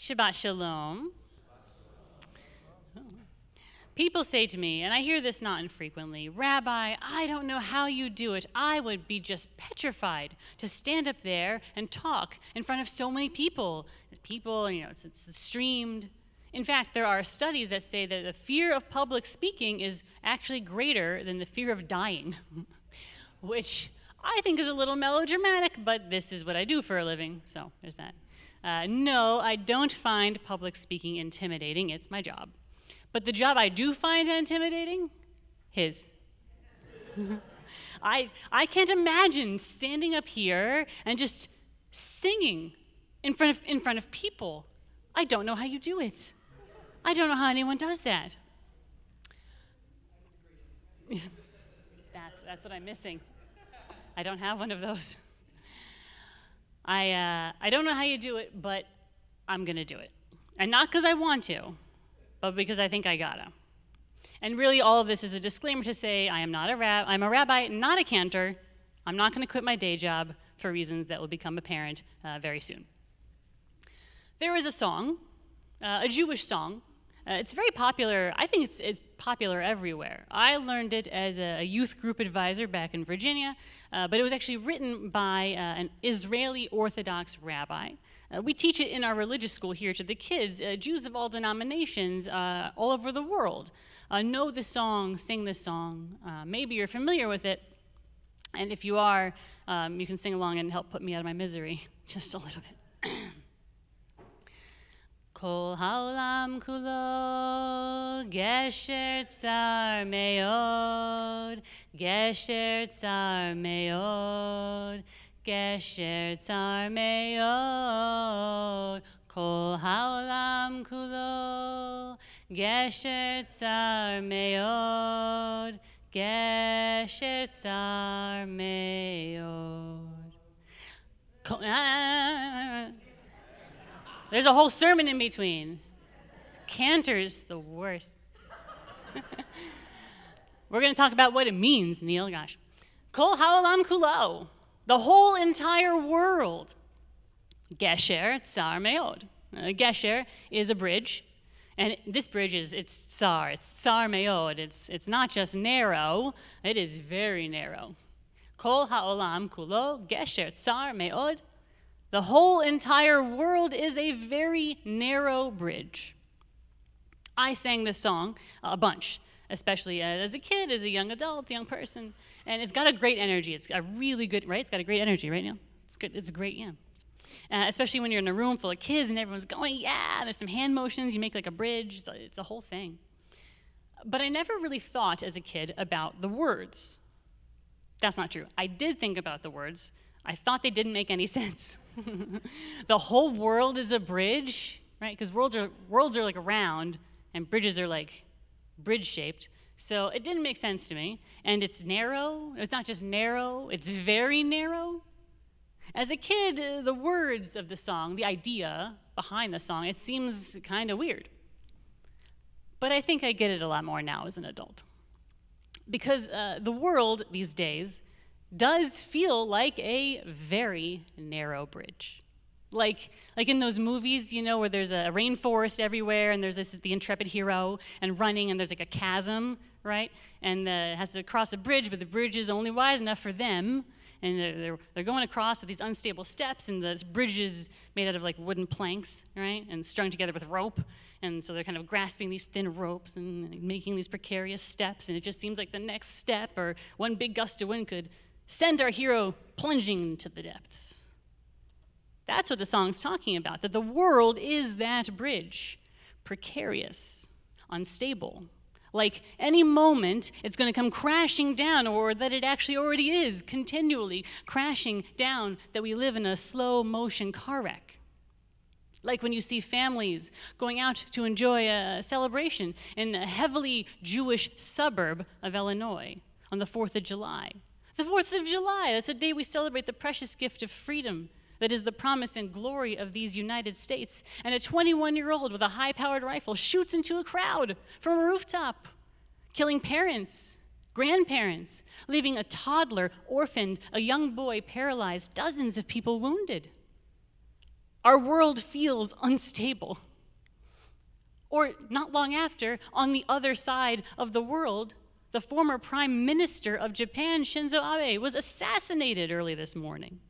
Shabbat Shalom. People say to me, and I hear this not infrequently, Rabbi, I don't know how you do it. I would be just petrified to stand up there and talk in front of so many people. People, you know, it's, it's streamed. In fact, there are studies that say that the fear of public speaking is actually greater than the fear of dying, which I think is a little melodramatic, but this is what I do for a living, so there's that. Uh, no, I don't find public speaking intimidating. It's my job. But the job I do find intimidating, his. I, I can't imagine standing up here and just singing in front, of, in front of people. I don't know how you do it. I don't know how anyone does that. that's, that's what I'm missing. I don't have one of those. I, uh, I don't know how you do it, but I'm going to do it. And not because I want to, but because I think I gotta. And really, all of this is a disclaimer to say I am not a rab- I'm a rabbi, not a cantor. I'm not going to quit my day job for reasons that will become apparent uh, very soon. There is a song, uh, a Jewish song. Uh, it's very popular. I think it's, it's popular everywhere. I learned it as a, youth group advisor back in Virginia, uh, but it was actually written by uh, an Israeli Orthodox rabbi. Uh, we teach it in our religious school here to the kids. Uh, Jews of all denominations uh, all over the world know the song, sing the song. Maybe you're familiar with it. And if you are, um, you can sing along and help put me out of my misery just a little bit. Kol haolam kulo gesher tsar meod, gesher tsar meod. Gesher Tsar Meod, Kol Haolam Kulo, Gesher Tsar Meod, Gesher Tsar Meod. There's a whole sermon in between. Cantor's the worst. We're going to talk about what it means, Neil. Gosh. Kol Haolam Kulo the whole entire world. Gesher Tsar Meod. Uh, Gesher is a bridge, and this bridge is it's Tsar, it's Tsar Meod. It's, it's not just narrow, it is very narrow. Kol ha'olam kulo Gesher Tsar Meod. The whole entire world is a very narrow bridge. I sang this song a bunch especially as a kid, as a young adult, young person. And it's got a great energy. It's a really good, right? It's got a great energy right now. It's good. It's great, yeah. Uh, especially when you're in a room full of kids and everyone's going, yeah, there's some hand motions, you make like a bridge, it's a, it's a whole thing. But I never really thought as a kid about the words. That's not true. I did think about the words. I thought they didn't make any sense. the whole world is a bridge, right? Because worlds are worlds are like round and bridges are like bridge shaped. So it didn't make sense to me. And it's narrow. It's not just narrow, it's very narrow. As a kid, uh, the words of the song, the idea behind the song, it seems kind of weird. But I think I get it a lot more now as an adult. Because uh, the world these days does feel like a very narrow bridge. Like like in those movies you know where there's a rainforest everywhere and there's this the intrepid hero and running and there's like a chasm right? And uh, has to cross a bridge but the bridge is only wide enough for them. And they're, they're, they're going across with these unstable steps and the bridge is made out of like wooden planks right? And strung together with rope. And so they're kind of grasping these thin ropes and making these precarious steps. And it just seems like the next step or one big gust of wind could send our hero plunging into the depths that's what the song's talking about, that the world is that bridge, precarious, unstable. Like any moment, it's going to come crashing down, or that it actually already is continually crashing down, that we live in a slow motion car wreck. Like when you see families going out to enjoy a celebration in a heavily Jewish suburb of Illinois on the 4th of July. The 4th of July, that's a day we celebrate the precious gift of freedom that is the promise and glory of these United States. And a 21 year old with a high powered rifle shoots into a crowd from a rooftop, killing parents, grandparents, leaving a toddler orphaned, a young boy paralyzed, dozens of people wounded. our world feels unstable. Or not long after, on the other side of the world, the former prime minister of Japan, Shinzo Abe, was assassinated early this morning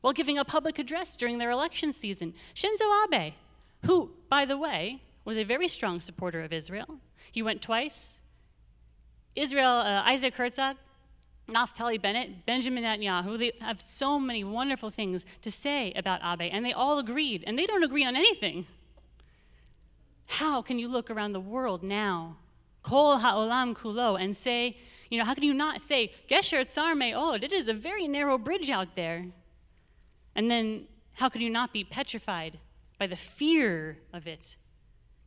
while giving a public address during their election season. Shinzo Abe, who, by the way, was a very strong supporter of Israel. He went twice. Israel, uh, Isaac Herzog, Naftali Bennett, Benjamin Netanyahu, they have so many wonderful things to say about Abe, and they all agreed, and they don't agree on anything. How can you look around the world now, kol ha'olam kulo, and say, you know, how can you not say, Gesher Tsar Me'od, it is a very narrow bridge out there. And then, how could you not be petrified by the fear of it?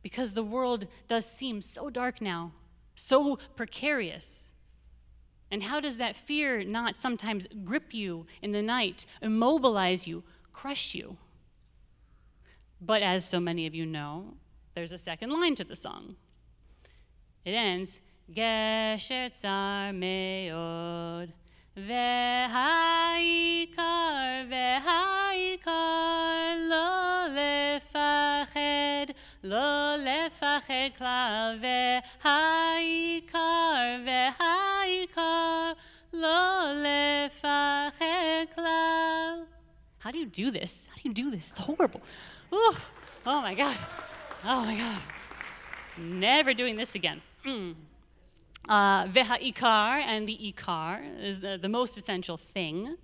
Because the world does seem so dark now, so precarious. And how does that fear not sometimes grip you in the night, immobilize you, crush you? But as so many of you know, there's a second line to the song. It ends, Gesher Tsar Meod, Vehaikar, Vehaikar, Lo Lefached, Lo Lefached Klal, Vehaikar, Vehaikar, Lo Lefached Klal. How do you do this? How do you do this? It's horrible. Ooh, oh my God. Oh my God. Never doing this again. Uh, ikar and the ikar is the, the most essential thing.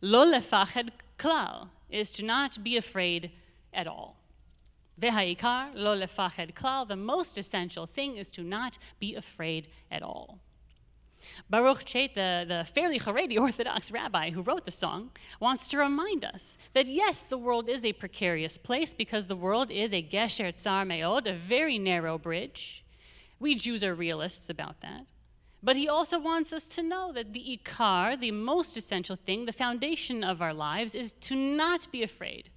Lo lefached klal is to not be afraid at all. Veha ikar lo lefached klal, the most essential thing is to not be afraid at all. Baruch Chait, the, the fairly Haredi Orthodox rabbi who wrote the song, wants to remind us that yes, the world is a precarious place because the world is a Gesher Tsar Meod, a very narrow bridge. We Jews are realists about that. But he also wants us to know that the ikar, the most essential thing, the foundation of our lives, is to not be afraid.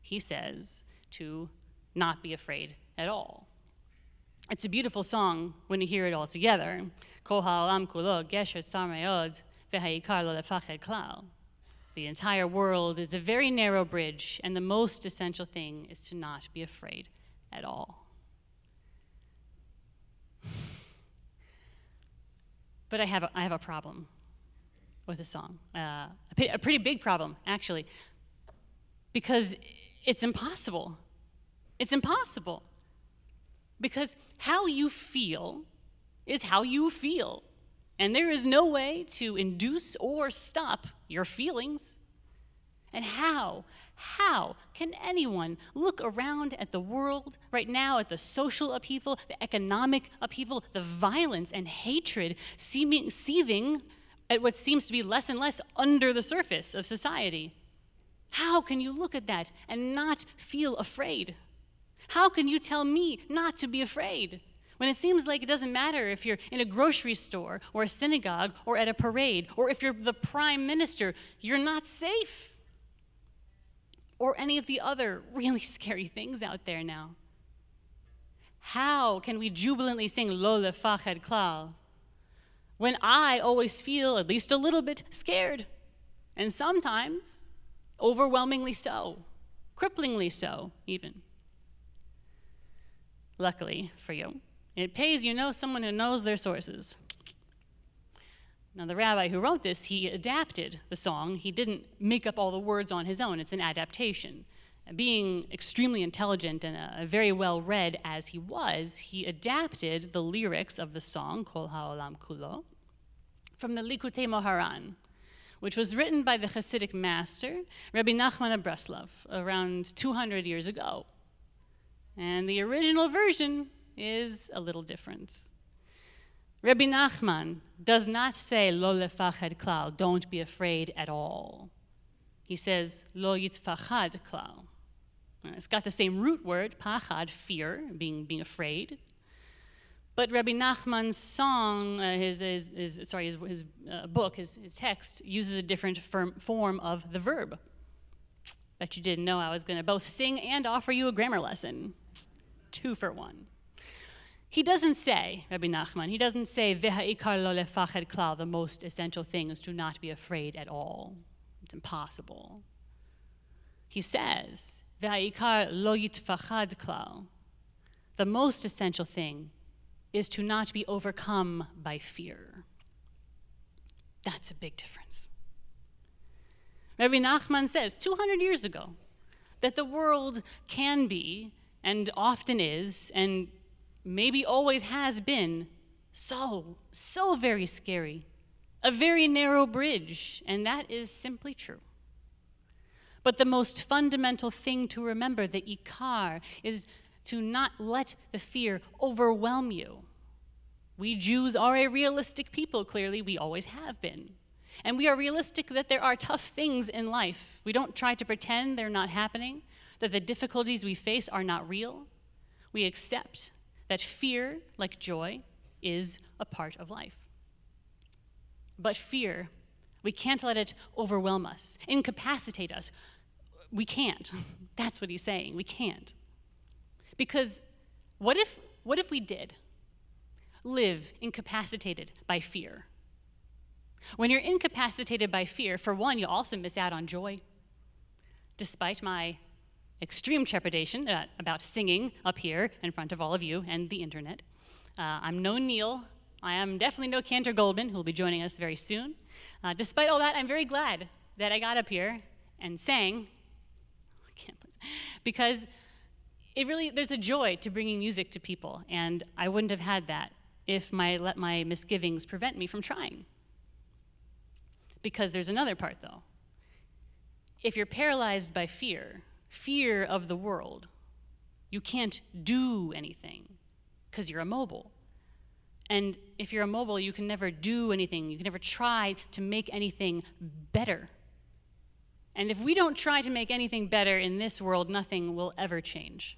He says to not be afraid at all. It's a beautiful song when you hear it all together. The entire world is a very narrow bridge, and the most essential thing is to not be afraid at all. But I have a, I have a problem with the song, uh, a, a pretty big problem, actually, because it's impossible. It's impossible. Because how you feel is how you feel. And there is no way to induce or stop your feelings. And how, how can anyone look around at the world right now, at the social upheaval, the economic upheaval, the violence and hatred seeming, seething at what seems to be less and less under the surface of society? How can you look at that and not feel afraid? How can you tell me not to be afraid? When it seems like it doesn't matter if you're in a grocery store or a synagogue or at a parade or if you're the prime minister, you're not safe or any of the other really scary things out there now. How can we jubilantly sing Lo lefached klal when I always feel at least a little bit scared, and sometimes overwhelmingly so, cripplingly so, even? Luckily for you, it pays you know someone who knows their sources. Now, the rabbi who wrote this, he adapted the song. He didn't make up all the words on his own, it's an adaptation. Being extremely intelligent and uh, very well read as he was, he adapted the lyrics of the song, Kol Ha'olam Kulo, from the Likutei Moharan, which was written by the Hasidic master, Rabbi Nachman of Breslov, around 200 years ago. And the original version is a little different. Rabbi Nachman does not say lo lefached klal, don't be afraid at all. He says lo yitfachad klal. It's got the same root word, pachad, fear, being, being afraid. But Rabbi Nachman's song, uh, his, his, his, sorry, his, his uh, book, his, his text, uses a different firm, form of the verb. Bet you didn't know I was going to both sing and offer you a grammar lesson. Two for one. He doesn't say, Rabbi Nachman, he doesn't say, Veha'ikar lo the most essential thing is to not be afraid at all. It's impossible. He says, Veha'ikar lo yitfachad the most essential thing is to not be overcome by fear. That's a big difference. Rabbi Nachman says 200 years ago that the world can be and often is and maybe always has been, so, so very scary. A very narrow bridge, and that is simply true. But the most fundamental thing to remember, the ikar, is to not let the fear overwhelm you. We Jews are a realistic people, clearly, we always have been. And we are realistic that there are tough things in life. We don't try to pretend they're not happening, that the difficulties we face are not real. We accept that fear, like joy, is a part of life. But fear, we can't let it overwhelm us, incapacitate us, we can't. That's what he's saying. We can't. Because what if, what if we did live incapacitated by fear? When you're incapacitated by fear, for one, you also miss out on joy. Despite my extreme trepidation uh, about singing up here in front of all of you and the internet, uh, I'm no Neil. I am definitely no Cantor Goldman, who will be joining us very soon. Uh, despite all that, I'm very glad that I got up here and sang because it really there's a joy to bringing music to people and i wouldn't have had that if my let my misgivings prevent me from trying because there's another part though if you're paralyzed by fear fear of the world. You can't do anything because you're immobile. And if you're immobile you can never do anything. You can never try to make anything better. And if we don't try to make anything better in this world, nothing will ever change.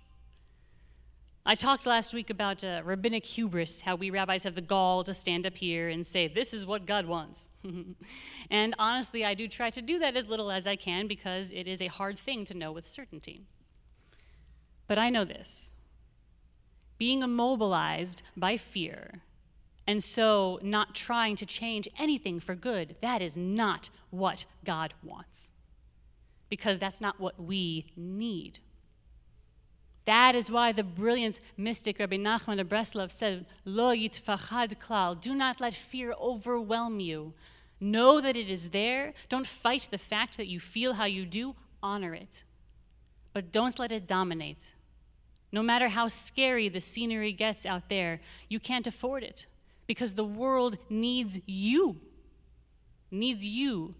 I talked last week about uh, rabbinic hubris, how we rabbis have the gall to stand up here and say, This is what God wants. and honestly, I do try to do that as little as I can because it is a hard thing to know with certainty. But I know this being immobilized by fear and so not trying to change anything for good, that is not what God wants because that's not what we need. That is why the brilliant mystic Rabbi Nachman of Breslov said, Lo yitfachad klal, do not let fear overwhelm you. Know that it is there. Don't fight the fact that you feel how you do, honor it. But don't let it dominate. No matter how scary the scenery gets out there, you can't afford it because the world needs you, needs you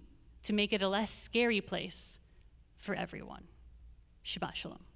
to make it a less scary place for everyone. Shabbat Shalom.